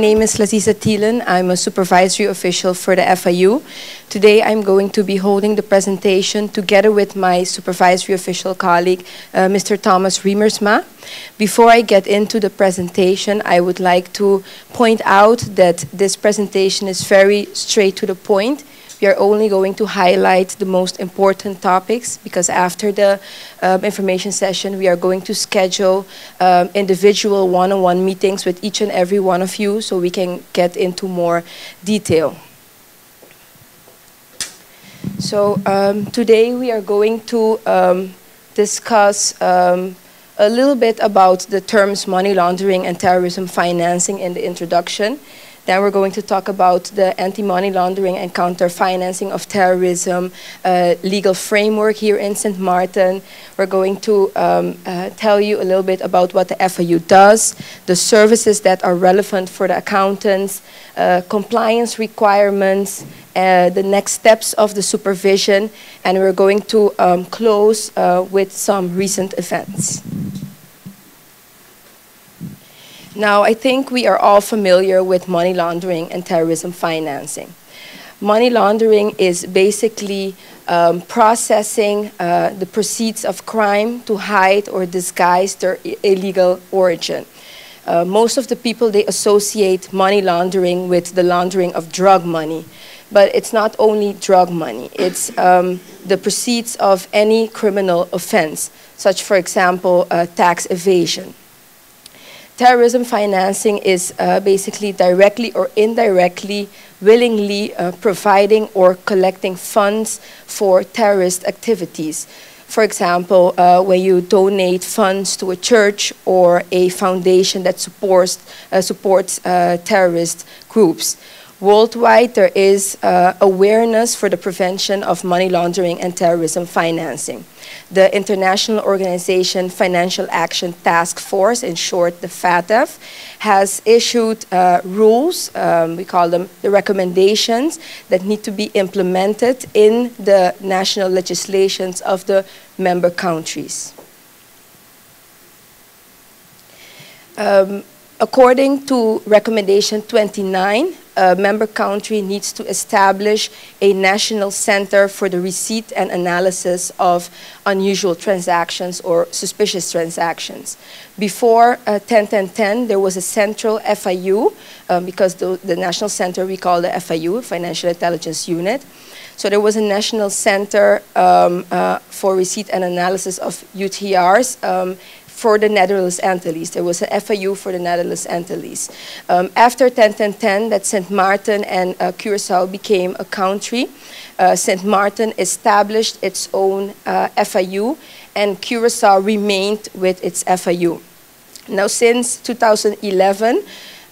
my name is Latisa Thielen. I'm a supervisory official for the FIU. Today I'm going to be holding the presentation together with my supervisory official colleague, uh, Mr. Thomas Riemersma. Before I get into the presentation, I would like to point out that this presentation is very straight to the point. We are only going to highlight the most important topics because after the um, information session, we are going to schedule um, individual one-on-one -on -one meetings with each and every one of you so we can get into more detail. So um, today we are going to um, discuss um, a little bit about the terms money laundering and terrorism financing in the introduction. Then we're going to talk about the anti-money laundering and counter-financing of terrorism uh, legal framework here in St. Martin. We're going to um, uh, tell you a little bit about what the FIU does, the services that are relevant for the accountants, uh, compliance requirements, uh, the next steps of the supervision, and we're going to um, close uh, with some recent events. Now, I think we are all familiar with money laundering and terrorism financing. Money laundering is basically um, processing uh, the proceeds of crime to hide or disguise their illegal origin. Uh, most of the people, they associate money laundering with the laundering of drug money. But it's not only drug money. It's um, the proceeds of any criminal offense, such, for example, uh, tax evasion terrorism financing is uh, basically directly or indirectly, willingly uh, providing or collecting funds for terrorist activities. For example, uh, when you donate funds to a church or a foundation that supports, uh, supports uh, terrorist groups. Worldwide, there is uh, awareness for the prevention of money laundering and terrorism financing. The International Organization Financial Action Task Force, in short, the FATF, has issued uh, rules, um, we call them the recommendations, that need to be implemented in the national legislations of the member countries. Um, according to recommendation 29, a member country needs to establish a national center for the receipt and analysis of unusual transactions or suspicious transactions. Before uh, there was a central FIU, um, because the, the national center we call the FIU, Financial Intelligence Unit. So there was a national center um, uh, for receipt and analysis of UTRs um, for the Netherlands Antilles. There was an FIU for the Netherlands Antilles. Um, after 10-10-10, that St. Martin and uh, Curacao became a country, uh, St. Martin established its own uh, FIU and Curacao remained with its FIU. Now since 2011,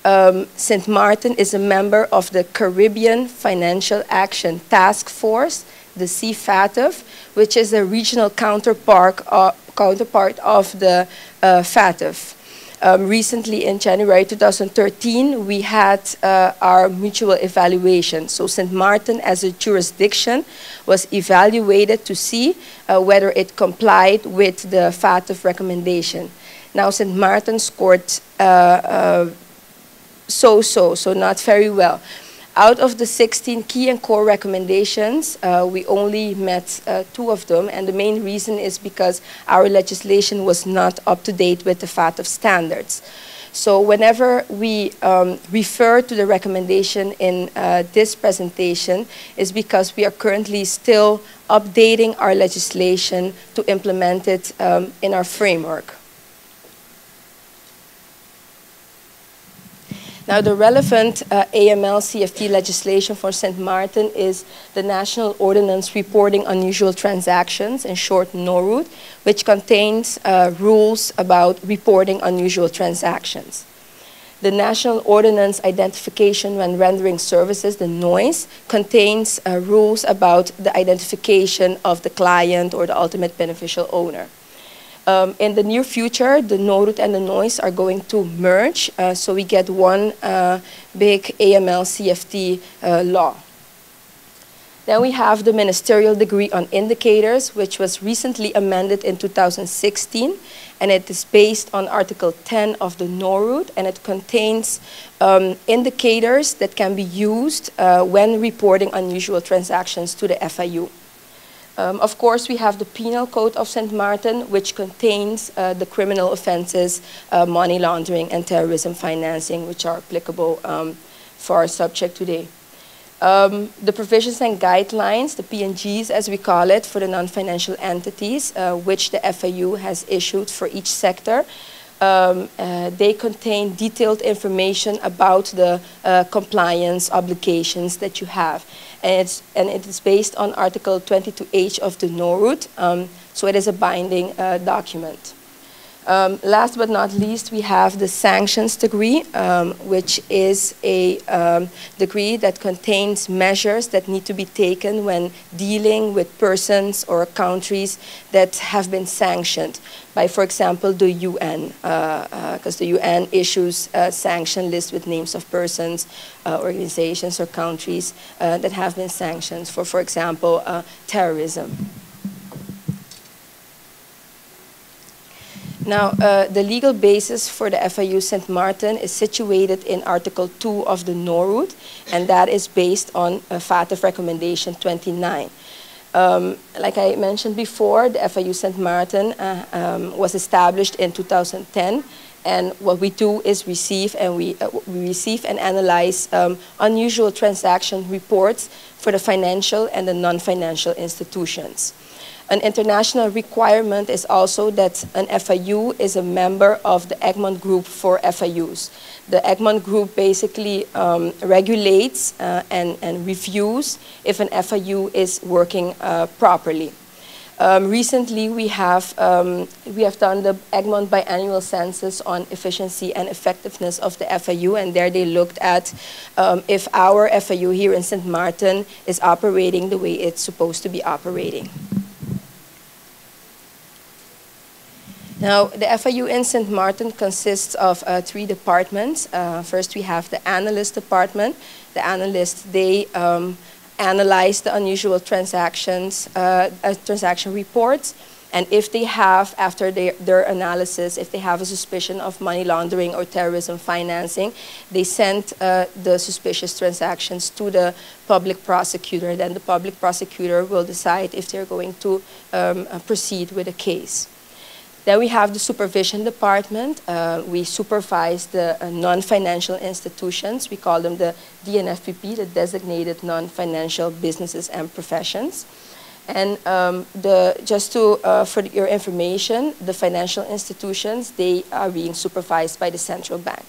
um, St. Martin is a member of the Caribbean Financial Action Task Force, the CFATF, which is a regional counterpart, uh, counterpart of the uh, FATF. Um, recently, in January 2013, we had uh, our mutual evaluation. So St. Martin as a jurisdiction was evaluated to see uh, whether it complied with the FATF recommendation. Now St. Martin scored so-so, uh, so not very well. Out of the 16 key and core recommendations, uh, we only met uh, two of them, and the main reason is because our legislation was not up to date with the FATF standards. So whenever we um, refer to the recommendation in uh, this presentation is because we are currently still updating our legislation to implement it um, in our framework. Now, the relevant uh, AML CFT legislation for St. Martin is the National Ordinance Reporting Unusual Transactions, in short, NORUT, which contains uh, rules about reporting unusual transactions. The National Ordinance Identification when Rendering Services, the NOIS, contains uh, rules about the identification of the client or the ultimate beneficial owner. Um, in the near future, the NORUT and the NOIS are going to merge, uh, so we get one uh, big AML CFT uh, law. Then we have the ministerial degree on indicators, which was recently amended in 2016, and it is based on Article 10 of the NORUT, and it contains um, indicators that can be used uh, when reporting unusual transactions to the FIU. Um, of course, we have the Penal Code of St. Martin, which contains uh, the criminal offenses, uh, money laundering and terrorism financing, which are applicable um, for our subject today. Um, the provisions and guidelines, the PNGs as we call it, for the non-financial entities, uh, which the FIU has issued for each sector, um, uh, they contain detailed information about the uh, compliance obligations that you have. And, it's, and it is based on Article 22H of the NORUT, um, so it is a binding uh, document. Um, last but not least, we have the sanctions degree, um, which is a um, degree that contains measures that need to be taken when dealing with persons or countries that have been sanctioned by, for example, the UN, because uh, uh, the UN issues a sanction list with names of persons, uh, organizations, or countries uh, that have been sanctioned for, for example, uh, terrorism. Now, uh, the legal basis for the FIU St. Martin is situated in Article 2 of the NORUT, and that is based on uh, FATF Recommendation 29. Um, like I mentioned before, the FIU St. Martin uh, um, was established in 2010, and what we do is receive and we, uh, we receive and analyze um, unusual transaction reports for the financial and the non-financial institutions. An international requirement is also that an FIU is a member of the Egmont Group for FIUs. The Egmont Group basically um, regulates uh, and, and reviews if an FIU is working uh, properly. Um, recently, we have, um, we have done the Egmont biannual census on efficiency and effectiveness of the FIU, and there they looked at um, if our FIU here in St. Martin is operating the way it's supposed to be operating. Now, the FIU in St. Martin consists of uh, three departments. Uh, first, we have the analyst department. The analysts, they um, analyze the unusual transactions, uh, uh transaction reports, and if they have, after their, their, analysis, if they have a suspicion of money laundering or terrorism financing, they send uh, the suspicious transactions to the public prosecutor. Then the public prosecutor will decide if they're going to um, uh, proceed with a case. Then we have the supervision department. Uh, we supervise the uh, non-financial institutions. We call them the DNFBP, the Designated Non-Financial Businesses and Professions. And um, the, just to, uh, for your information, the financial institutions, they are being supervised by the central bank.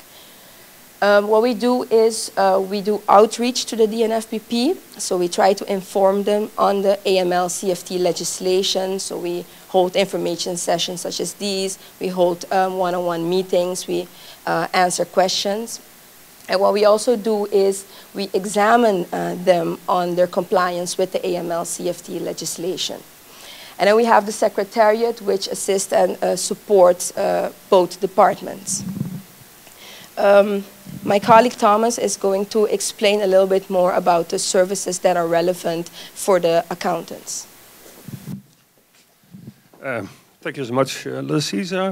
Um, what we do is uh, we do outreach to the DNFBP. So we try to inform them on the AML CFT legislation. So we hold information sessions such as these. We hold um, one-on-one -on -one meetings. We uh, answer questions. And what we also do is we examine uh, them on their compliance with the AML CFT legislation. And then we have the secretariat, which assists and uh, supports uh, both departments. Um, my colleague Thomas is going to explain a little bit more about the services that are relevant for the accountants. Uh, thank you so much, uh.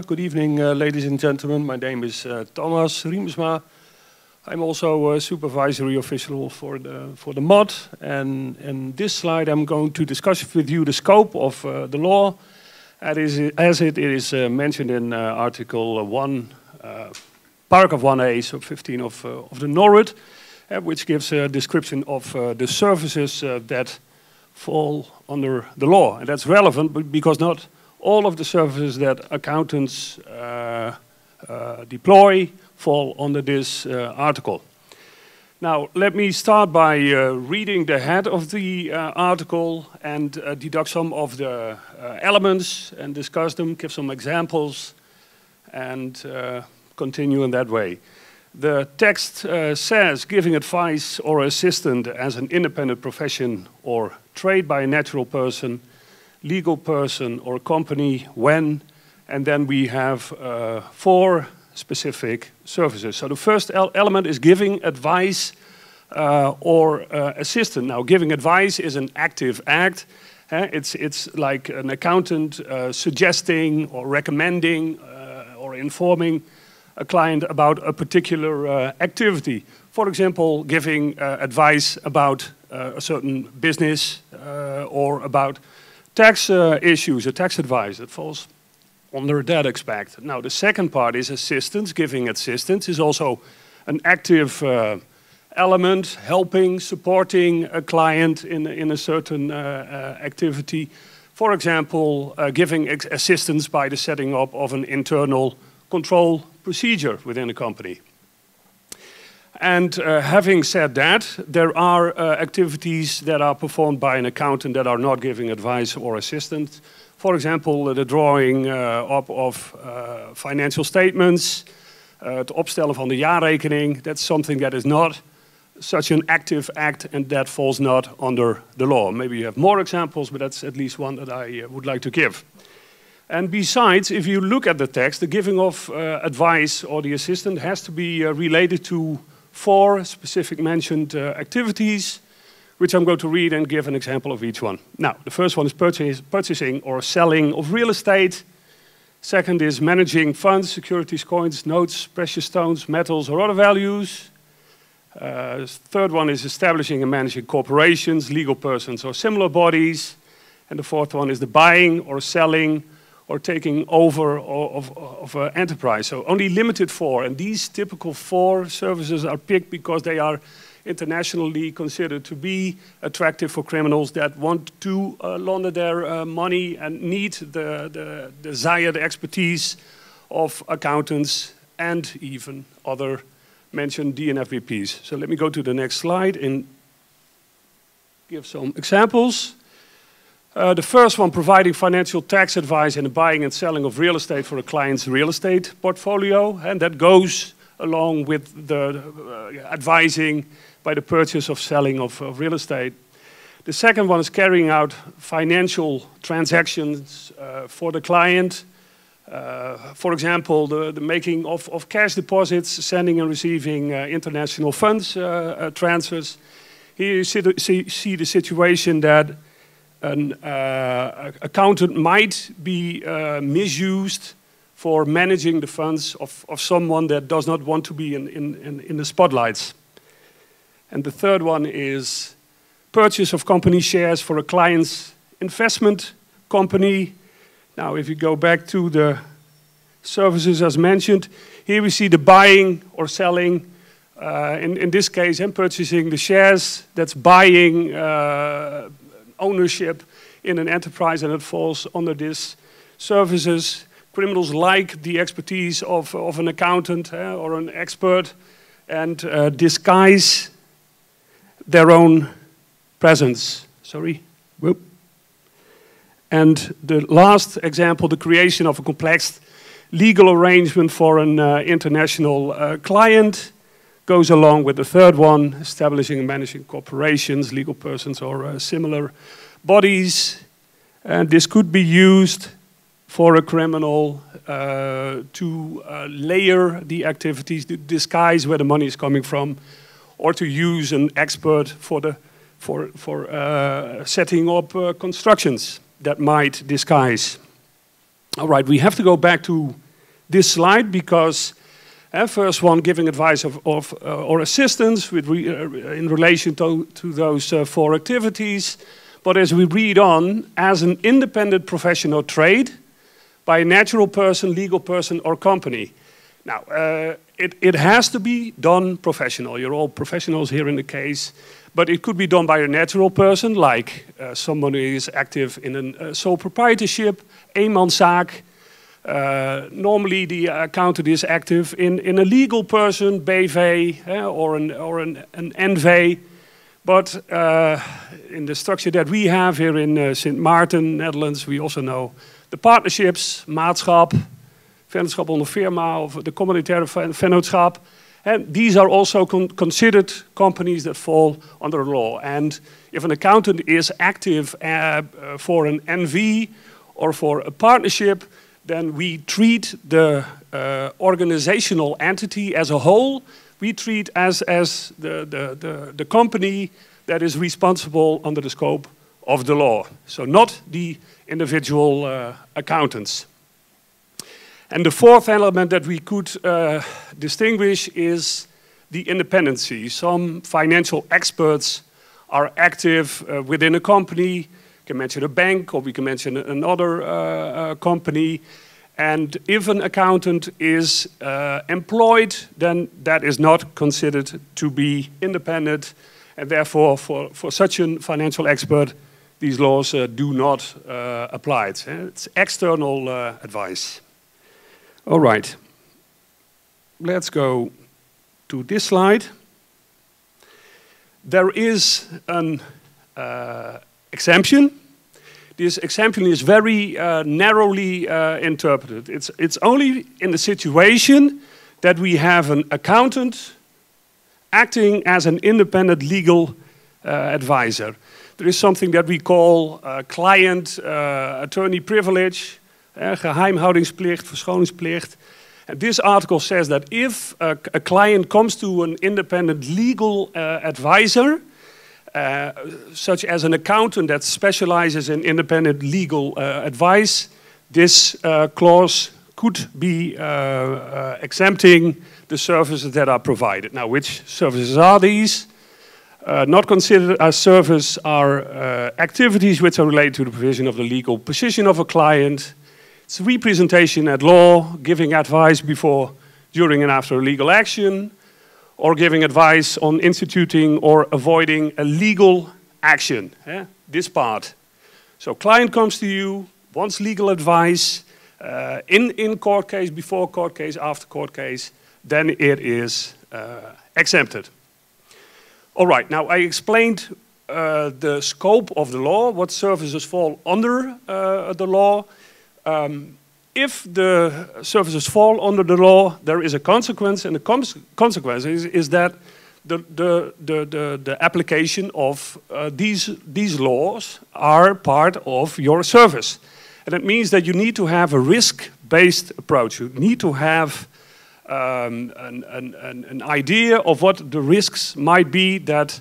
Good evening, uh, ladies and gentlemen. My name is uh, Thomas Riemersma. I'm also a supervisory official for the, for the MOD. And in this slide, I'm going to discuss with you the scope of uh, the law as it is uh, mentioned in uh, Article 1 paragraph 1a, so 15 of, of the NORUT, uh, which gives a description of the services that fall under the law. And that's relevant because not all of the services that accountants deploy fall under this article. Now, let me start by uh, reading the head of the uh, article and uh, deduct some of the elements and discuss them, give some examples, and continue in that way. The text uh, says giving advice or assistance as an independent profession or trade by a natural person, legal person or company when, and then we have uh, four specific services. So the first element is giving advice uh, or uh, assistant. Now, giving advice is an active act. Uh, it's, it's like an accountant uh, suggesting or recommending uh, or informing a client about a particular uh, activity. For example, giving advice about a certain business or about tax issues, a tax advice that falls under that aspect. Now, the second part is assistance. Giving assistance is also an active uh, element, helping, supporting a client in, in a certain uh, uh, activity. For example, uh, giving assistance by the setting up of an internal control procedure within a company. And uh, having said that, there are uh, activities that are performed by an accountant that are not giving advice or assistance. For example, the drawing uh, up of uh, financial statements, uh, het opstellen van de jaarrekening. That's something that is not such an active act and that falls not under the law. Maybe you have more examples, but that's at least one that I would like to give. And besides, if you look at the text, the giving of uh, advice or the assistant has to be uh, related to four specific mentioned uh, activities, which I'm going to read and give an example of each one. Now, the first one is purchase, purchasing or selling of real estate. Second is managing funds, securities, coins, notes, precious stones, metals, or other values. Uh, third one is establishing and managing corporations, legal persons, or similar bodies. And the fourth one is the buying or selling or taking over of, of, an enterprise. So only limited four. And these typical four services are picked because they are internationally considered to be attractive for criminals that want to uh, launder their uh, money and need the, the desired expertise of accountants and even other mentioned DNFBPs. So let me go to the next slide and give some examples. Uh, the first one, providing financial tax advice in the buying and selling of real estate for a client's real estate portfolio. And that goes along with the uh, advising by the purchase of selling of, of, real estate. The second one is carrying out financial transactions uh, for the client. Uh, for example, the, the making of, of, cash deposits, sending and receiving uh, international funds transfers. Here you see the, see, see the situation that an uh, accountant might be uh, misused for managing the funds of, of someone that does not want to be in, in, in the spotlights. And the third one is purchase of company shares for a client's investment company. Now, if you go back to the services as mentioned, here we see the buying or selling. Uh, in, in this case, and purchasing the shares, that's buying uh, ownership in an enterprise and it falls under this services. Criminals like the expertise of, of an accountant uh, or an expert and uh, disguise their own presence. Sorry. Whoop. And the last example, the creation of a complex legal arrangement for an uh, international uh, client goes along with the third one, establishing and managing corporations, legal persons, or uh, similar bodies. And this could be used for a criminal uh, to uh, layer the activities, to disguise where the money is coming from, or to use an expert for, the, for, for uh, setting up uh, constructions that might disguise. All right, we have to go back to this slide because first one, giving advice of, of uh, or assistance re, uh, in relation to, to those uh, four activities. But as we read on, as an independent professional trade, by a natural person, legal person, or company. Now, uh, it, it has to be done professional. You're all professionals here in the case. But it could be done by a natural person, like uh, someone who is active in a uh, sole proprietorship, eenmanszaak, uh, normally, the accountant is active in, in a legal person, BV, or, an, or an, an NV. But uh, in the structure that we have here in uh, St. Maarten, Netherlands, we also know the partnerships, maatschap, vennootschap onder firma, of the commanditaire vennootschap. And these are also con considered companies that fall under law. And if an accountant is active uh, for an NV or for a partnership, then we treat the uh, organizational entity as a whole we treat as, as the, the, the, the company that is responsible under the scope of the law. So not the individual uh, accountants. And the fourth element that we could uh, distinguish is the independency. Some financial experts are active uh, within a company. Can mention a bank or we can mention another uh, uh, company. And if an accountant is uh, employed, then that is not considered to be independent. And therefore, for, for such a financial expert, these laws uh, do not uh, apply. It's, it's external advice. All right. Let's go to this slide. There is an uh, exemption. This exemption is very uh, narrowly uh, interpreted. It's, it's only in the situation that we have an accountant acting as an independent legal uh, advisor. There is something that we call uh, client uh, attorney privilege, geheimhoudingsplicht, verschoningsplicht. And this article says that if a, a client comes to an independent legal uh, advisor, uh, such as an accountant that specializes in independent legal uh, advice, this uh, clause could be uh, uh, exempting the services that are provided. Now, which services are these? not considered as service are activities which are related to the provision of the legal position of a client, it's representation at law, giving advice before, during, and after a legal action, or giving advice on instituting or avoiding a legal action. Yeah? This part. So client comes to you, wants legal advice, uh, in, in court case, before court case, after court case, then it is uh, exempted. All right, now I explained uh, the scope of the law, what services fall under uh, the law. Um, if the services fall under the law, there is a consequence, and the consequence is, is that the, the, the, the, application of uh, these, these laws are part of your service. And it means that you need to have a risk-based approach. You need to have um, an, an, an, idea of what the risks might be that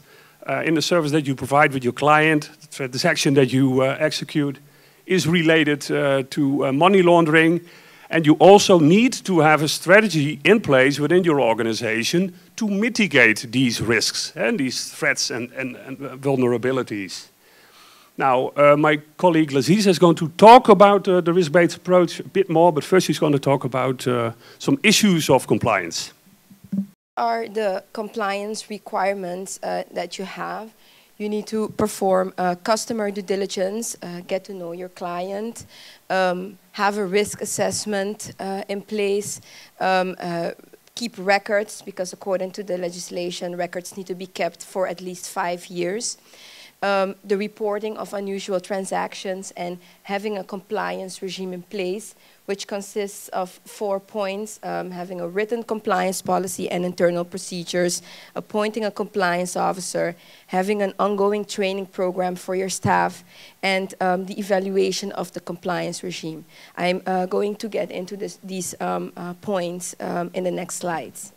uh, in the service that you provide with your client, the transaction that you uh, execute, is related uh, to uh, money laundering. And you also need to have a strategy in place within your organization to mitigate these risks and these threats and, and, and vulnerabilities. Now, uh, my colleague Laziz is going to talk about uh, the risk-based approach a bit more, but first he's going to talk about uh, some issues of compliance. Are the compliance requirements uh, that you have you need to perform customer due diligence, uh, get to know your client, um, have a risk assessment uh, in place, um, uh, keep records, because according to the legislation, records need to be kept for at least five years. Um, the reporting of unusual transactions and having a compliance regime in place which consists of four points, um, having a written compliance policy and internal procedures, appointing a compliance officer, having an ongoing training program for your staff, and um, the evaluation of the compliance regime. I'm uh, going to get into this, these um, uh, points um, in the next slides.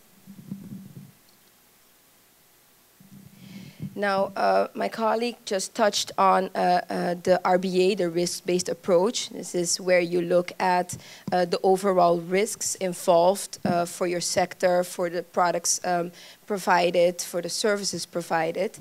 Now, uh, my colleague just touched on uh, uh, the RBA, the risk-based approach. This is where you look at uh, the overall risks involved uh, for your sector, for the products um, provided, for the services provided.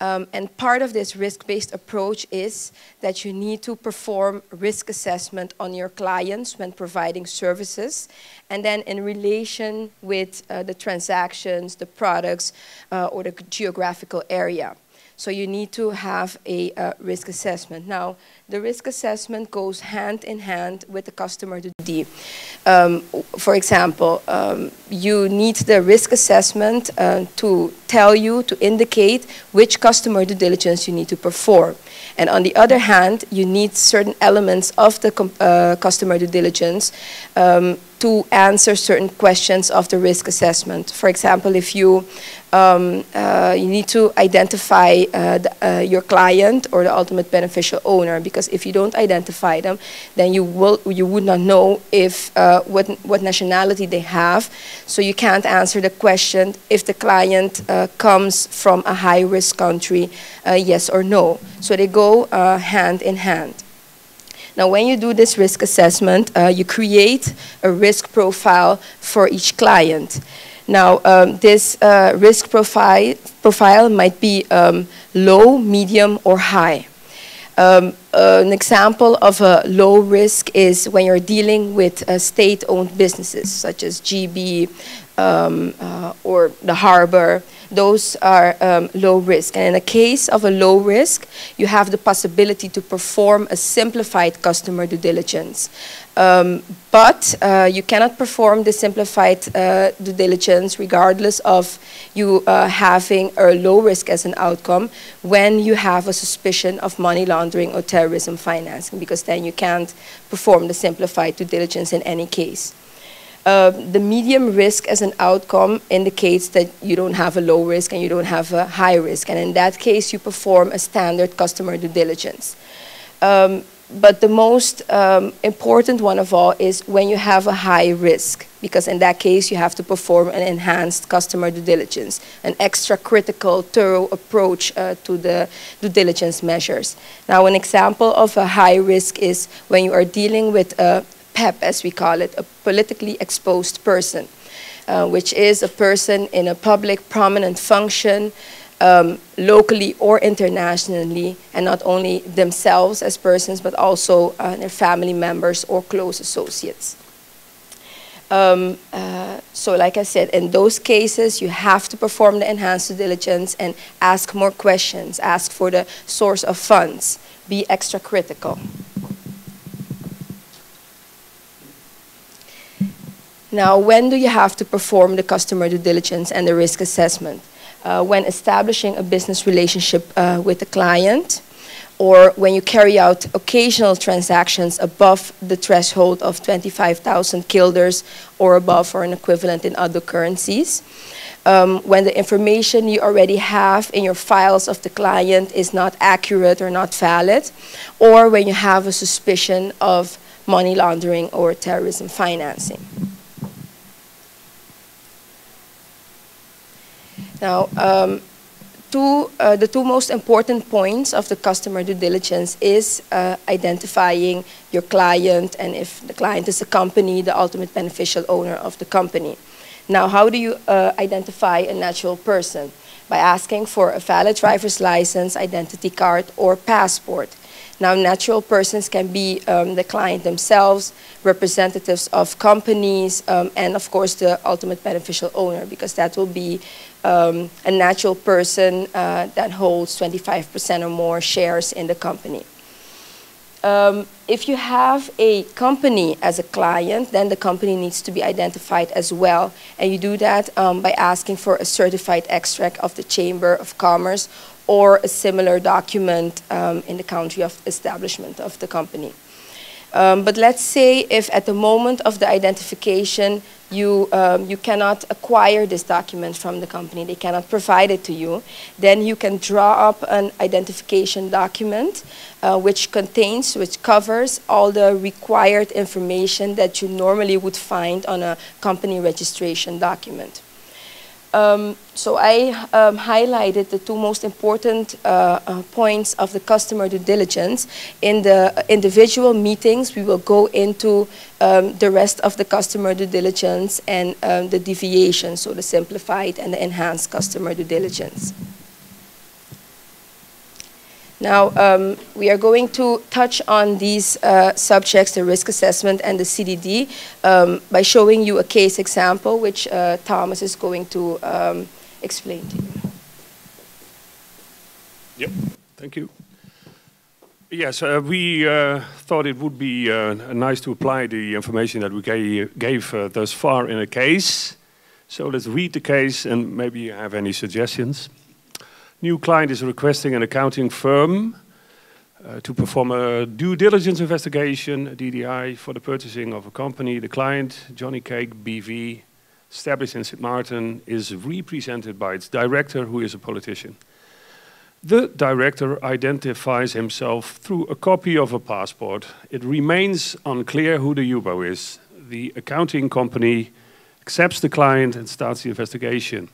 Um, and part of this risk-based approach is that you need to perform risk assessment on your clients when providing services. And then in relation with uh, the transactions, the products, uh, or the geographical area. So you need to have a uh, risk assessment. Now, the risk assessment goes hand in hand with the customer duty. Um, for example, um, you need the risk assessment uh, to tell you, to indicate which customer due diligence you need to perform. And on the other hand, you need certain elements of the uh, customer due diligence um, to answer certain questions of the risk assessment. For example, if you um, uh, you need to identify uh, the, uh, your client or the ultimate beneficial owner because if you don't identify them, then you will you would not know if uh, what what nationality they have. So you can't answer the question if the client uh, comes from a high risk country, uh, yes or no. So they go hand in hand. Now, when you do this risk assessment, you create a risk profile for each client. Now, um, this uh, risk profile, profile might be um, low, medium, or high. Um, an example of a low risk is when you're dealing with uh, state-owned businesses, such as GEBE um, uh, or the harbor. Those are um, low risk. And in a case of a low risk, you have the possibility to perform a simplified customer due diligence. Um, but uh, you cannot perform the simplified uh, due diligence regardless of you uh, having a low risk as an outcome when you have a suspicion of money laundering or terrorism financing because then you can't perform the simplified due diligence in any case. Uh, the medium risk as an outcome indicates that you don't have a low risk and you don't have a high risk. And in that case, you perform a standard customer due diligence. Um, but the most um, important one of all is when you have a high risk, because in that case you have to perform an enhanced customer due diligence, an extra critical, thorough approach uh, to the due diligence measures. Now, an example of a high risk is when you are dealing with a PEP, as we call it, a politically exposed person, uh, which is a person in a public prominent function um, locally or internationally, and not only themselves as persons, but also uh, their family members or close associates. Um, uh, so like I said, in those cases, you have to perform the enhanced due diligence and ask more questions, ask for the source of funds, be extra critical. Now, when do you have to perform the customer due diligence and the risk assessment? Uh, when establishing a business relationship uh, with a client or when you carry out occasional transactions above the threshold of 25,000 guilders or above or an equivalent in other currencies. Um, when the information you already have in your files of the client is not accurate or not valid, or when you have a suspicion of money laundering or terrorism financing. Now, um, two, uh, the two most important points of the customer due diligence is uh, identifying your client and if the client is a company, the ultimate beneficial owner of the company. Now, how do you uh, identify a natural person? By asking for a valid driver's license, identity card, or passport. Now, natural persons can be um, the client themselves, representatives of companies, um, and of course the ultimate beneficial owner, because that will be um, a natural person uh, that holds 25% or more shares in the company. Um, if you have a company as a client, then the company needs to be identified as well. And you do that um, by asking for a certified extract of the Chamber of Commerce or a similar document um, in the country of establishment of the company. Um, but let's say if at the moment of the identification you, um, you cannot acquire this document from the company, they cannot provide it to you, then you can draw up an identification document uh, which contains, which covers all the required information that you normally would find on a company registration document. Um, so I um, highlighted the two most important uh, uh, points of the customer due diligence. In the individual meetings, we will go into um, the rest of the customer due diligence and um, the deviation, so the simplified and the enhanced customer due diligence. Now, um, we are going to touch on these uh, subjects, the risk assessment and the CDD, um, by showing you a case example, which uh, Thomas is going to um, explain to you. Yep, thank you. Yes, uh, we uh, thought it would be uh, nice to apply the information that we gave, gave uh, thus far in a case. So let's read the case and maybe you have any suggestions. New client is requesting an accounting firm uh, to perform a due diligence investigation, a DDI, for the purchasing of a company. The client, Johnny Cake BV, established in St. Martin, is represented by its director, who is a politician. The director identifies himself through a copy of a passport. It remains unclear who the UBO is. The accounting company accepts the client and starts the investigation.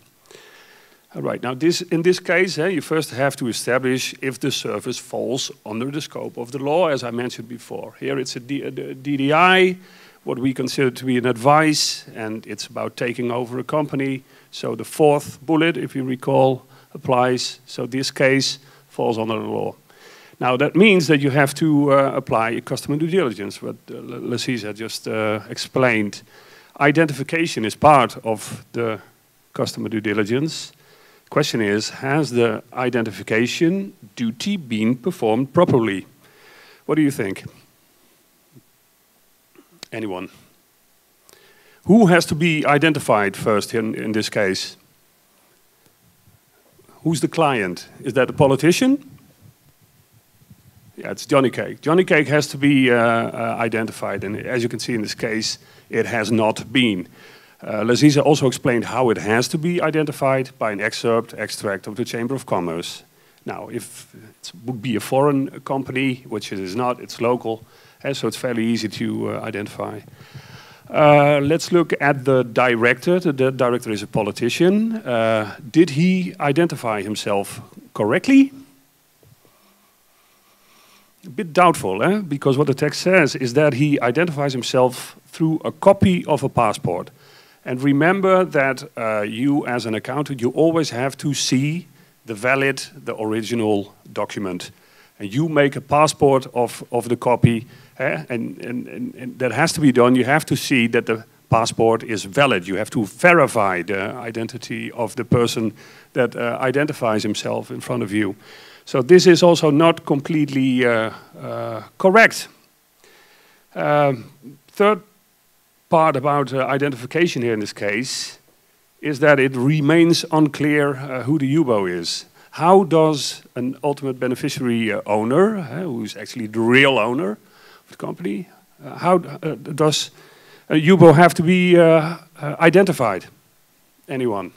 All right, now this, in this case, eh, you first have to establish if the service falls under the scope of the law, as I mentioned before. Here it's a, D, a DDI, what we consider to be an advice, and it's about taking over a company. So the fourth bullet, if you recall, applies. So this case falls under the law. Now that means that you have to uh, apply customer due diligence, what uh, Lasisa just uh, explained. Identification is part of the customer due diligence. Question is, has the identification duty been performed properly? What do you think? Anyone? Who has to be identified first in, in this case? Who's the client? Is that a politician? Yeah, it's Johnny Cake. Johnny Cake has to be uh, uh, identified, and as you can see in this case, it has not been. Uh, Laziza also explained how it has to be identified by an excerpt, extract of the Chamber of Commerce. Now, if it would be a foreign company, which it is not, it's local, uh, so it's fairly easy to uh, identify. Uh, let's look at the director. The, the director is a politician. Uh, did he identify himself correctly? A bit doubtful, eh? because what the text says is that he identifies himself through a copy of a passport. And remember that uh, you, as an accountant, you always have to see the valid, the original document. And you make a passport of, of the copy Eh? And, and, and, that has to be done. You have to see that the passport is valid. You have to verify the identity of the person that uh, identifies himself in front of you. So this is also not completely uh, uh, correct. Um, third part about uh, identification here in this case is that it remains unclear uh, who the UBO is. How does an ultimate beneficiary uh, owner, uh, who's actually the real owner, of the company? Uh, how uh, does a UBO have to be identified? Anyone?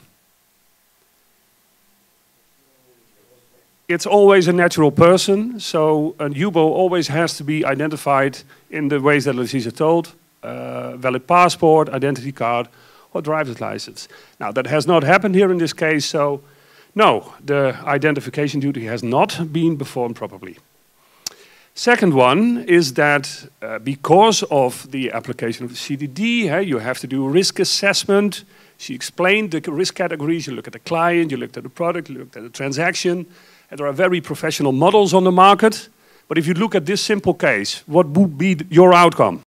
It's always a natural person, so a UBO always has to be identified in the ways that Laziza told. Uh, valid passport, identity card, or driver's license. Now, that has not happened here in this case, so no, the identification duty has not been performed properly. Second one is that uh, because of the application of the CDD, hey, you have to do risk assessment. She explained the risk categories. You look at the client, you look at the product, you look at the transaction. And there are very professional models on the market. But if you look at this simple case, what would be your outcome?